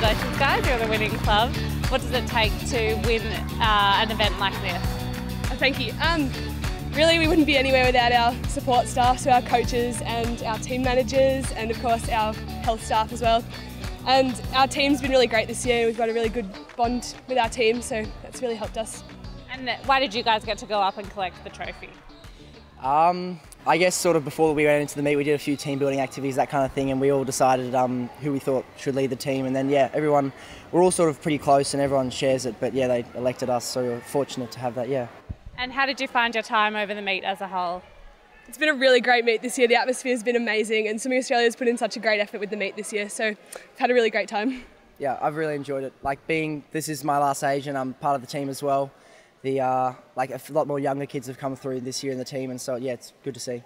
guys. You're the winning club. What does it take to win uh, an event like this? Oh, thank you. Um, really, we wouldn't be anywhere without our support staff, so our coaches and our team managers, and of course our health staff as well. And our team's been really great this year. We've got a really good bond with our team, so that's really helped us. And why did you guys get to go up and collect the trophy? Um, I guess sort of before we went into the meet, we did a few team building activities, that kind of thing, and we all decided um, who we thought should lead the team. And then, yeah, everyone, we're all sort of pretty close and everyone shares it, but yeah, they elected us, so we we're fortunate to have that, yeah. And how did you find your time over the meet as a whole? It's been a really great meet this year. The atmosphere has been amazing, and Swimming Australia's put in such a great effort with the meet this year, so we've had a really great time. Yeah, I've really enjoyed it. Like being, this is my last age, and I'm part of the team as well. The uh, like a lot more younger kids have come through this year in the team, and so yeah, it's good to see.